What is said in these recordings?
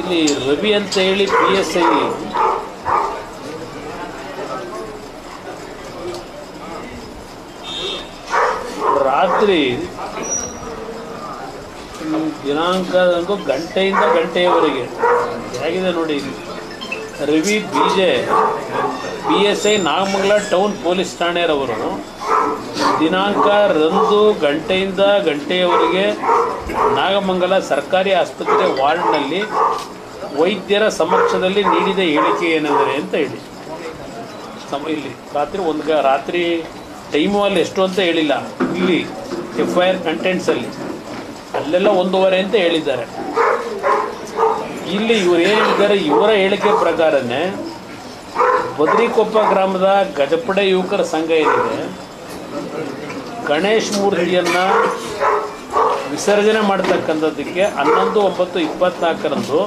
ಇಲ್ಲಿ ರವಿ ಅಂತ ಹೇಳಿ ಪಿ ಎಸ್ ಐ ರಾತ್ರಿ ದಿನಾಂಕ ಗಂಟೆಯಿಂದ ಗಂಟೆಯವರೆಗೆ. ಹೇಗಿದೆ ನೋಡಿ Ravi, B J P S I Nagamangala town police ಠಾಣೆಯರವರು ದಿನಾಂಕ ರಂದು ಗಂಟೆಯಿಂದ ಗಂಟೆಯವರೆಗೆ ನಾಗಮಂಗಲ ಸರ್ಕಾರಿ ಆಸ್ಪತ್ರೆ ವಾರ್ಡ್ನಲ್ಲಿ ವೈದ್ಯರ ಸಮಕ್ಷದಲ್ಲಿ ನೀಡಿದ ಹೇಳಿಕೆ ಏನೆಂದರೆ ಅಂತ ಹೇಳಿ. ಸಮ, ಇಲ್ಲಿ ರಾತ್ರಿ ಒಂದು ರಾತ್ರಿ ಟೈಮು ಅಲ್ಲಿ ಎಷ್ಟು ಅಂತ ಹೇಳಿಲ್ಲ. ಇಲ್ಲಿ ಎಫ್ ಐ ಆರ್ ಕಂಟೆಂಟ್ಸಲ್ಲಿ ಅಲ್ಲೆಲ್ಲ ಒಂದೂವರೆ ಅಂತ ಹೇಳಿದ್ದಾರೆ. ಇಲ್ಲಿ ಇವರು ಹೇಳಿದ್ದಾರೆ ಇವರ ಹೇಳಿಕೆ ಪ್ರಕಾರನೇ, ಬದ್ರಿಕೊಪ್ಪ ಗ್ರಾಮದ ಗಜಪಡೆ ಯುವಕರ ಸಂಘ ಏನಿದೆ ಗಣೇಶ್ ಮೂರ್ತಿಯನ್ನು ವಿಸರ್ಜನೆ ಮಾಡ್ತಕ್ಕಂಥದ್ದಕ್ಕೆ ಹನ್ನೊಂದು, ಒಂಬತ್ತು, ಇಪ್ಪತ್ನಾಲ್ಕರಂದು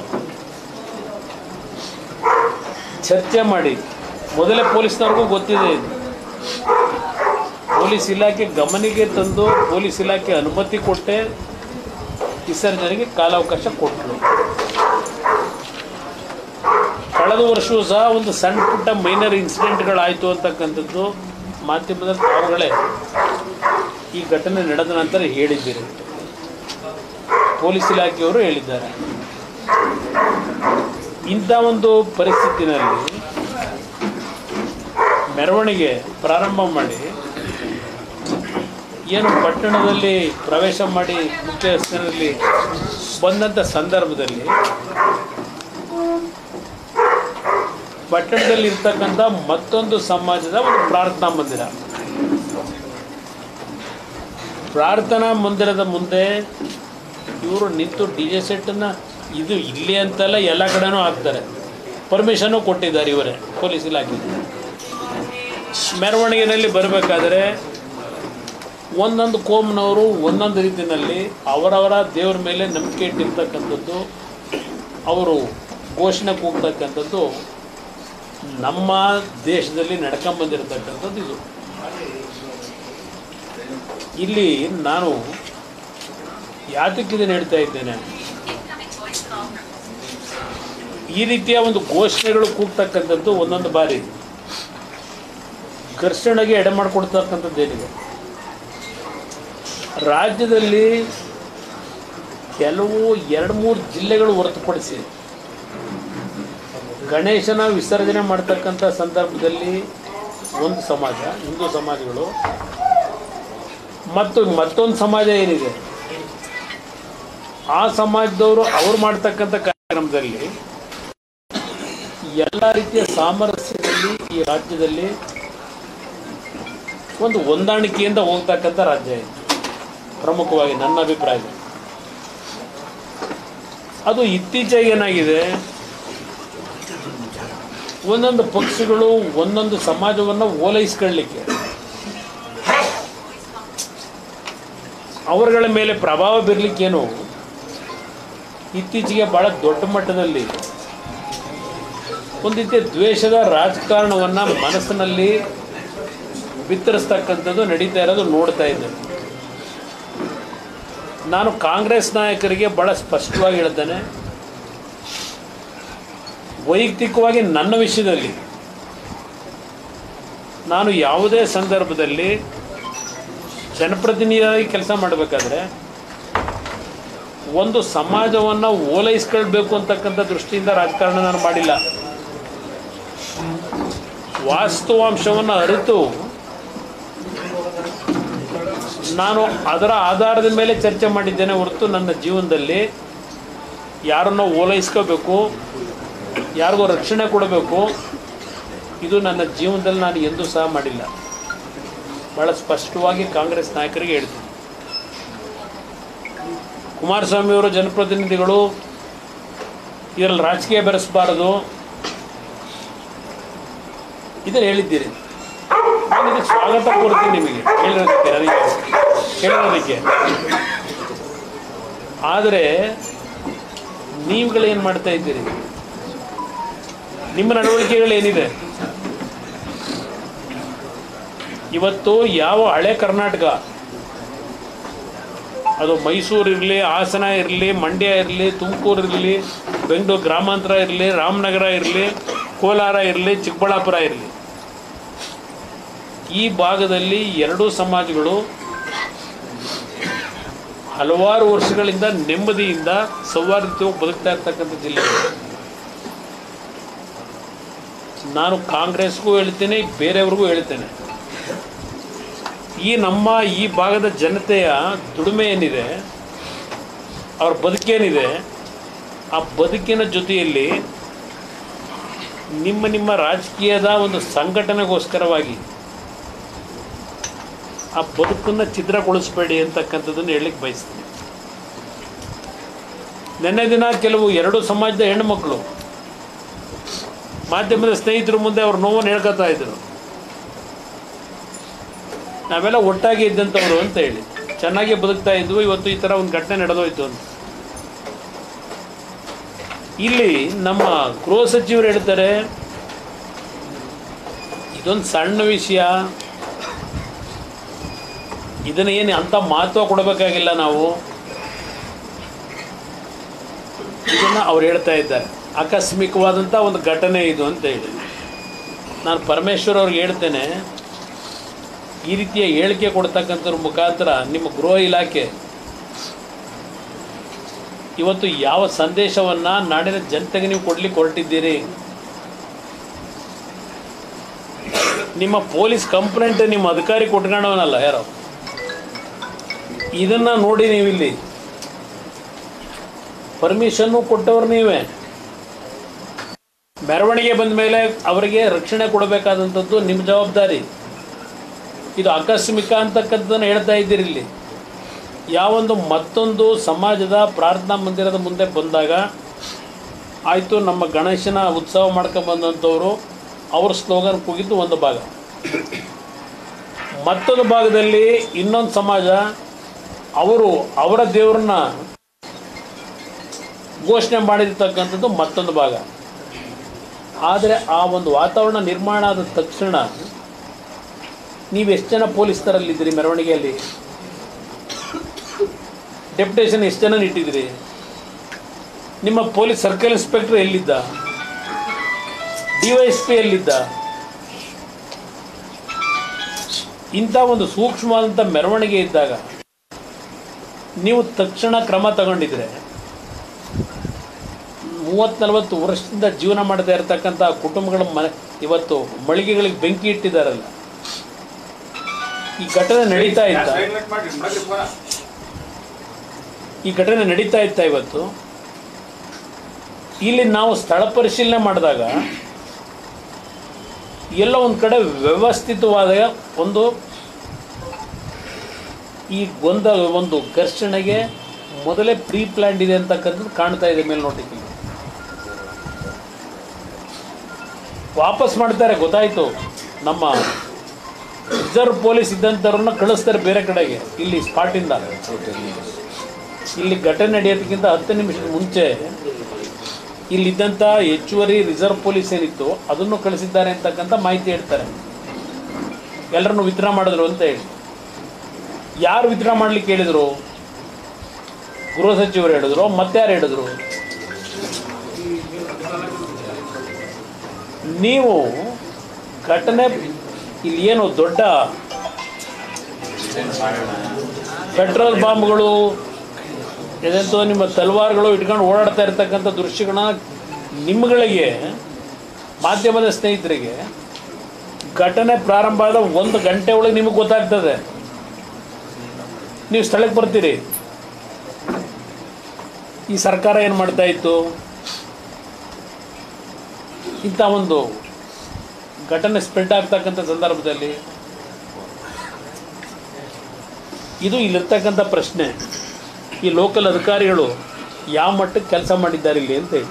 ಚರ್ಚೆ ಮಾಡಿ. ಮೊದಲೇ ಪೊಲೀಸ್ನವ್ರಿಗೂ ಗೊತ್ತಿದೆ ಇದು. ಪೊಲೀಸ್ ಇಲಾಖೆ ಗಮನಿಗೆ ತಂದು ಪೊಲೀಸ್ ಇಲಾಖೆ ಅನುಮತಿ ಕೊಟ್ಟೆ, ವಿಸರ್ಜನೆಗೆ ಕಾಲಾವಕಾಶ ಕೊಟ್ಟರು ಕಳೆದ ವರ್ಷವೂ ಸಹ ಒಂದು ಸಣ್ಣ ಪುಟ್ಟ ಮೈನರ್ ಇನ್ಸಿಡೆಂಟ್ಗಳಾಯಿತು ಅಂತಕ್ಕಂಥದ್ದು ಮಾಧ್ಯಮದಲ್ಲಿ ತಾವುಗಳೇ ಈ ಘಟನೆ ನಡೆದ ನಂತರ ಹೇಳಿದ್ದೀರಿ. ಪೊಲೀಸ್ ಇಲಾಖೆಯವರು ಹೇಳಿದ್ದಾರೆ. ಇಂಥ ಒಂದು ಪರಿಸ್ಥಿತಿನಲ್ಲಿ ಮೆರವಣಿಗೆ ಪ್ರಾರಂಭ ಮಾಡಿ, ಏನು ಪಟ್ಟಣದಲ್ಲಿ ಪ್ರವೇಶ ಮಾಡಿ ಮುಖ್ಯ ರಸ್ತೆಯಲ್ಲಿ ಬಂದಂಥ ಸಂದರ್ಭದಲ್ಲಿ ಪಟ್ಟಣದಲ್ಲಿ ಇರ್ತಕ್ಕಂಥ ಮತ್ತೊಂದು ಸಮಾಜದ ಒಂದು ಪ್ರಾರ್ಥನಾ ಮಂದಿರ. ಪ್ರಾರ್ಥನಾ ಮಂದಿರದ ಮುಂದೆ ಇವರು ನಿಂತು ಡಿ ಜೆ ಸೆಟ್ಟನ್ನು ಇದು ಇಲ್ಲಿ ಅಂತೆಲ್ಲ ಎಲ್ಲ ಕಡೆನೂ ಹಾಕ್ತಾರೆ. ಪರ್ಮಿಷನ್ನು ಕೊಟ್ಟಿದ್ದಾರೆ ಇವರೇ, ಪೊಲೀಸ್ ಇಲಾಖೆ ಮೆರವಣಿಗೆಯಲ್ಲಿ ಬರಬೇಕಾದ್ರೆ ಒಂದೊಂದು ಕೋಮ್ನವರು ಒಂದೊಂದು ರೀತಿಯಲ್ಲಿ ಅವರವರ ದೇವರ ಮೇಲೆ ನಂಬಿಕೆ ಇಟ್ಟಿರ್ತಕ್ಕಂಥದ್ದು, ಅವರು ಘೋಷಣೆ ಕೂಗ್ತಕ್ಕಂಥದ್ದು ನಮ್ಮ ದೇಶದಲ್ಲಿ ನಡ್ಕೊಂಬಂದಿರತಕ್ಕಂಥದ್ದು ಇದು. ಇಲ್ಲಿ ನಾನು ಯಾತಕ್ಕೆ ಇದನ್ನು ಹೇಳ್ತಾ ಇದ್ದೇನೆ? ಈ ರೀತಿಯ ಒಂದು ಘೋಷಣೆಗಳು ಕೂಗ್ತಕ್ಕಂಥದ್ದು ಒಂದೊಂದು ಬಾರಿ. ಘರ್ಷಣೆಗೆ ಎಡೆ ಮಾಡಿಕೊಡ್ತಕ್ಕಂಥದ್ದು ಏನಿದೆ? ರಾಜ್ಯದಲ್ಲಿ ಕೆಲವು ಎರಡು ಮೂರು ಜಿಲ್ಲೆಗಳು ಹೊರತುಪಡಿಸಿ ಗಣೇಶನ ವಿಸರ್ಜನೆ ಮಾಡ್ತಕ್ಕಂಥ ಸಂದರ್ಭದಲ್ಲಿ ಒಂದು ಸಮಾಜ, ಹಿಂದೂ ಸಮಾಜಗಳು ಮತ್ತು ಮತ್ತೊಂದು ಸಮಾಜ ಏನಿದೆ? ಆ ಸಮಾಜದವರು ಅವರು ಮಾಡ್ತಕ್ಕಂಥ ಕಾರ್ಯಕ್ರಮದಲ್ಲಿ ಎಲ್ಲ ರೀತಿಯ ಸಾಮರಸ್ಯದಲ್ಲಿ ಈ ರಾಜ್ಯದಲ್ಲಿ ಒಂದು ಹೊಂದಾಣಿಕೆಯಿಂದ ಹೋಗ್ತಕ್ಕಂಥ ರಾಜ್ಯ ಇದು. ಪ್ರಮುಖವಾಗಿ ನನ್ನ ಅಭಿಪ್ರಾಯ. ಅದು ಇತ್ತೀಚೆಗೆ ಏನಾಗಿದೆ? ಒಂದೊಂದು ಪಕ್ಷಗಳು ಒಂದೊಂದು ಸಮಾಜವನ್ನು ಓಲೈಸ್ಕೊಳ್ಳಿಕ್ಕೆ ಅವರುಗಳ ಮೇಲೆ ಪ್ರಭಾವ ಬೀರಲಿಕ್ಕೇನು? ಇತ್ತೀಚೆಗೆ ಭಾಳ ದೊಡ್ಡ ಮಟ್ಟದಲ್ಲಿ ಒಂದು ರೀತಿಯ ದ್ವೇಷದ ರಾಜಕಾರಣವನ್ನು ಮನಸ್ಸಿನಲ್ಲಿ ಬಿತ್ತರಿಸ್ತಕ್ಕಂಥದ್ದು ನಡೀತಾ ಇರೋದು ನೋಡ್ತಾ ಇದ್ದೇನೆ. ನಾನು ಕಾಂಗ್ರೆಸ್ ನಾಯಕರಿಗೆ ಭಾಳ ಸ್ಪಷ್ಟವಾಗಿ ಹೇಳ್ತೇನೆ. ವೈಯಕ್ತಿಕವಾಗಿ ನನ್ನ ವಿಷಯದಲ್ಲಿ ನಾನು ಯಾವುದೇ ಸಂದರ್ಭದಲ್ಲಿ ಜನಪ್ರತಿನಿಧಿಯಾಗಿ ಕೆಲಸ ಮಾಡಬೇಕಾದ್ರೆ ಒಂದು ಸಮಾಜವನ್ನು ಓಲೈಸ್ಕೊಳ್ಬೇಕು ಅಂತಕ್ಕಂಥ ದೃಷ್ಟಿಯಿಂದ ರಾಜಕಾರಣ ನಾನು ಮಾಡಿಲ್ಲ. ವಾಸ್ತವಾಂಶವನ್ನು ಅರಿತು ನಾನು ಅದರ ಆಧಾರದ ಮೇಲೆ ಚರ್ಚೆ ಮಾಡಿದ್ದೇನೆ ಹೊರತು ನನ್ನ ಜೀವನದಲ್ಲಿ ಯಾರನ್ನು ಓಲೈಸ್ಕೋಬೇಕು, ಯಾರಿಗೂ ರಕ್ಷಣೆ ಕೊಡಬೇಕು, ಇದು ನನ್ನ ಜೀವನದಲ್ಲಿ ನಾನು ಎಂದೂ ಸಹ ಮಾಡಿಲ್ಲ. ಭಾಳ ಸ್ಪಷ್ಟವಾಗಿ ಕಾಂಗ್ರೆಸ್ ನಾಯಕರಿಗೆ ಹೇಳ್ತಿತ್ತು ಕುಮಾರಸ್ವಾಮಿ ಅವರ ಜನಪ್ರತಿನಿಧಿಗಳು ಇದರಲ್ಲಿ ರಾಜಕೀಯ ಬೆರೆಸಬಾರದು. ಇದನ್ನು ಹೇಳಿದ್ದೀರಿ. ನಾನು ಇದಕ್ಕೆ ಸ್ವಾಗತ ಕೊಡ್ತೀನಿ ನಿಮಗೆ. ಹೇಳಿರೋದಕ್ಕೆ ನನಗೆ. ಹೇಳಿರೋದಕ್ಕೆ ಆದರೆ ನೀವುಗಳೇನು ಮಾಡ್ತಾ ಇದ್ದೀರಿ? ನಿಮ್ಮ ನಡವಳಿಕೆಗಳೇನಿದೆ ಇವತ್ತು ಯಾವ ಹಳೆ ಕರ್ನಾಟಕ? ಅದು ಮೈಸೂರು ಇರಲಿ, ಹಾಸನ ಇರಲಿ, ಮಂಡ್ಯ ಇರಲಿ, ತುಮಕೂರು ಇರಲಿ, ಬೆಂಗಳೂರು ಗ್ರಾಮಾಂತರ ಇರಲಿ, ರಾಮನಗರ ಇರಲಿ, ಕೋಲಾರ ಇರಲಿ, ಚಿಕ್ಕಬಳ್ಳಾಪುರ ಇರಲಿ. ಈ ಭಾಗದಲ್ಲಿ ಎರಡೂ ಸಮಾಜಗಳು ಹಲವಾರು ವರ್ಷಗಳಿಂದ ನೆಮ್ಮದಿಯಿಂದ ಸೌಹಾರ್ದತೆಯಾಗಿ ಬದುಕ್ತಾ ಇರ್ತಕ್ಕಂಥ ಜಿಲ್ಲೆ. ನಾನು ಕಾಂಗ್ರೆಸ್ಗೂ ಹೇಳ್ತೇನೆ, ಬೇರೆಯವ್ರಿಗೂ ಹೇಳ್ತೇನೆ. ಈ ನಮ್ಮ ಈ ಭಾಗದ ಜನತೆಯ ದುಡಿಮೆ ಏನಿದೆ, ಅವ್ರ ಬದುಕೇನಿದೆ ಆ ಬದುಕಿನ ಜೊತೆಯಲ್ಲಿ ನಿಮ್ಮ ನಿಮ್ಮ ರಾಜಕೀಯದ ಒಂದು ಸಂಘಟನೆಗೋಸ್ಕರವಾಗಿ ಆ ಬದುಕನ್ನು ಛಿದ್ರಗೊಳಿಸಬೇಡಿ ಅಂತಕ್ಕಂಥದ್ದನ್ನು ಹೇಳಲಿಕ್ಕೆ ಬಯಸ್ತೀನಿ. ನಿನ್ನೆ ದಿನ ಕೆಲವು ಎರಡು ಸಮಾಜದ ಹೆಣ್ಣುಮಕ್ಕಳು ಮಾಧ್ಯಮದ ಸ್ನೇಹಿತರ ಮುಂದೆ ಅವ್ರ ನೋವನ್ನು ಹೇಳ್ಕೊತಾ ಇದ್ರು. ನಾವೆಲ್ಲ ಒಟ್ಟಾಗಿ ಇದ್ದಂಥವ್ರು ಅಂತ ಹೇಳಿ. ಚೆನ್ನಾಗಿ ಬದುಕ್ತಾ ಇದ್ವು, ಇವತ್ತು ಈ ಥರ ಒಂದು ಘಟನೆ ನಡೆದೋಯ್ತು ಅಂತ. ಇಲ್ಲಿ ನಮ್ಮ ಗೃಹ ಸಚಿವರು ಹೇಳ್ತಾರೆ, ಇದೊಂದು ಸಣ್ಣ ವಿಷಯ. ಇದನ್ನ ಏನು ಅಂಥ ಮಹತ್ವ ಕೊಡಬೇಕಾಗಿಲ್ಲ ನಾವು. ಇದನ್ನು ಅವ್ರು ಹೇಳ್ತಾ ಇದ್ದಾರೆ. ಆಕಸ್ಮಿಕವಾದಂಥ ಒಂದು ಘಟನೆ ಇದು ಅಂತ ಹೇಳಿ. ನಾನು ಪರಮೇಶ್ವರ್ ಅವ್ರಿಗೆ ಹೇಳ್ತೇನೆ ಈ ರೀತಿಯ ಹೇಳಿಕೆ ಕೊಡ್ತಕ್ಕಂಥದ್ರ ಮುಖಾಂತರ ನಿಮ್ಮ ಗೃಹ ಇಲಾಖೆ ಇವತ್ತು ಯಾವ ಸಂದೇಶವನ್ನು ನಾಡಿನ ಜನತೆಗೆ ನೀವು ಕೊಡ್ಲಿಕ್ಕೆ ಹೊರಟಿದ್ದೀರಿ ನಿಮ್ಮ ಪೊಲೀಸ್ ಕಂಪ್ಲೇಂಟ್ ನಿಮ್ಮ ಅಧಿಕಾರಿ ಕೊಟ್ಕೊಂಡವನಲ್ಲ ಯಾರೋ? ಇದನ್ನು ನೋಡಿ ನೀವಿಲ್ಲಿ. ಪರ್ಮಿಷನ್ನು ಕೊಟ್ಟವ್ರು ನೀವೇ. ಮೆರವಣಿಗೆ ಬಂದ ಮೇಲೆ ಅವರಿಗೆ ರಕ್ಷಣೆ ಕೊಡಬೇಕಾದಂಥದ್ದು ನಿಮ್ಮ ಜವಾಬ್ದಾರಿ. ಇದು ಆಕಸ್ಮಿಕ ಅಂತಕ್ಕಂಥದ್ದನ್ನು ಹೇಳ್ತಾ ಇದ್ದೀರಿ ಇಲ್ಲಿ. ಯಾವೊಂದು ಮತ್ತೊಂದು ಸಮಾಜದ ಪ್ರಾರ್ಥನಾ ಮಂದಿರದ ಮುಂದೆ ಬಂದಾಗ ಆಯಿತು, ನಮ್ಮ ಗಣೇಶನ ಉತ್ಸವ ಮಾಡ್ಕೊಂಬಂದಂಥವ್ರು ಅವ್ರ ಸ್ಲೋಗನ್ ಕೂಗಿದ್ದು ಒಂದು ಭಾಗ. ಮತ್ತೊಂದು ಭಾಗದಲ್ಲಿ ಇನ್ನೊಂದು ಸಮಾಜ, ಅವರು ಅವರ ದೇವ್ರನ್ನ ಘೋಷಣೆ ಮಾಡಿರ್ತಕ್ಕಂಥದ್ದು ಮತ್ತೊಂದು ಭಾಗ. ಆದರೆ ಆ ಒಂದು ವಾತಾವರಣ ನಿರ್ಮಾಣ ಆದ ತಕ್ಷಣ ನೀವು ಎಷ್ಟು ಜನ ಪೊಲೀಸ್ನರಲ್ಲಿದ್ದೀರಿ ಮೆರವಣಿಗೆಯಲ್ಲಿ? ಡೆಪ್ಯುಟೇಷನ್ ಎಷ್ಟು ಜನ ಇಟ್ಟಿದ್ದೀರಿ? ನಿಮ್ಮ ಪೊಲೀಸ್ ಸರ್ಕಲ್ ಇನ್ಸ್ಪೆಕ್ಟರ್ ಎಲ್ಲಿದ್ದ? ಡಿ ವೈ ಎಸ್ ಪಿ ಎಲ್ಲಿದ್ದ? ಇಂಥ ಒಂದು ಸೂಕ್ಷ್ಮವಾದಂಥ ಮೆರವಣಿಗೆ ಇದ್ದಾಗ ನೀವು ತಕ್ಷಣ ಕ್ರಮ ತಗೊಂಡಿದ್ರೆ ಮೂವತ್ತು ನಲವತ್ತು ವರ್ಷದಿಂದ ಜೀವನ ಮಾಡದೇ ಇರತಕ್ಕಂಥ ಕುಟುಂಬಗಳ ಮನೆ ಇವತ್ತು ಮಳಿಗೆಗಳಿಗೆ ಬೆಂಕಿ ಇಟ್ಟಿದ್ದಾರಲ್ಲ. ಈ ಘಟನೆ ನಡೀತಾ ಇತ್ತ? ಈ ಘಟನೆ ನಡೀತಾ ಇತ್ತ ಇವತ್ತು? ಇಲ್ಲಿ ನಾವು ಸ್ಥಳ ಪರಿಶೀಲನೆ ಮಾಡಿದಾಗ ಎಲ್ಲ ಒಂದು ಕಡೆ ವ್ಯವಸ್ಥಿತವಾದ ಒಂದು ಈ ಗೊಂದಲ ಒಂದು ಘರ್ಷಣೆಗೆ ಮೊದಲೇ ಪ್ರೀ ಪ್ಲ್ಯಾಂಡ್ ಇದೆ ಅಂತಕ್ಕಂಥದ್ದು ಕಾಣ್ತಾ ಇದೆ ಮೇಲೆ ನೋಡಿ ವಾಪಸ್ ಮಾಡ್ತಾರೆ ಗೊತ್ತಾಯಿತು. ನಮ್ಮ ರಿಸರ್ವ್ ಪೊಲೀಸ್ ಇದ್ದಂಥವ್ರನ್ನ ಕಳಿಸ್ತಾರೆ ಬೇರೆ ಕಡೆಗೆ. ಇಲ್ಲಿ ಸ್ಪಾಟಿಂದ ಇಲ್ಲಿ ಘಟನೆ ನಡೆಯೋದಕ್ಕಿಂತ ಹತ್ತು ನಿಮಿಷದ ಮುಂಚೆ ಇಲ್ಲಿದ್ದಂಥ ಹೆಚ್ಚುವರಿ ರಿಸರ್ವ್ ಪೊಲೀಸ್ ಏನಿತ್ತು ಅದನ್ನು ಕಳಿಸಿದ್ದಾರೆ ಅಂತಕ್ಕಂಥ ಮಾಹಿತಿ ಹೇಳ್ತಾರೆ. ಎಲ್ಲರನ್ನು ವಿತರಣೆ ಮಾಡಿದ್ರು ಅಂತ ಹೇಳಿ. ಯಾರು ವಿತರಣೆ ಮಾಡ್ಲಿಕ್ಕೆ ಹೇಳಿದರು? ಗೃಹ ಸಚಿವರು ಹೇಳಿದ್ರು, ಮತ್ತಾರು ಹೇಳಿದ್ರು? ನೀವು ಘಟನೆ ಇಲ್ಲಿ ಏನು ದೊಡ್ಡ ಪೆಟ್ರೋಲ್ ಬಾಂಬ್ಗಳು, ಏನಂತೂ ನಿಮ್ಮ ತಲ್ವಾರ್ಗಳು ಇಟ್ಕೊಂಡು ಓಡಾಡ್ತಾ ಇರ್ತಕ್ಕಂಥ ದೃಶ್ಯಗಳನ್ನ ನಿಮ್ಮಗಳಿಗೆ ಮಾಧ್ಯಮದ ಸ್ನೇಹಿತರಿಗೆ, ಘಟನೆ ಪ್ರಾರಂಭ ಆದ ಒಂದು ಗಂಟೆ ಒಳಗೆ ನಿಮಗೆ ಗೊತ್ತಾಗ್ತದೆ. ನೀವು ಸ್ಥಳಕ್ಕೆ ಬರ್ತೀರಿ. ಈ ಸರ್ಕಾರ ಏನು ಮಾಡ್ತಾ ಇತ್ತು? ಇಂಥ ಒಂದು ಘಟನೆ ಸ್ಪ್ರೆಡ್ ಆಗ್ತಕ್ಕಂಥ ಸಂದರ್ಭದಲ್ಲಿ ಇದು ಇಲ್ಲಿರ್ತಕ್ಕಂಥ ಪ್ರಶ್ನೆ. ಈ ಲೋಕಲ್ ಅಧಿಕಾರಿಗಳು ಯಾವ ಮಟ್ಟಕ್ಕೆ ಕೆಲಸ ಮಾಡಿದ್ದಾರೆ ಇಲ್ಲಿ ಅಂತ ಹೇಳಿ.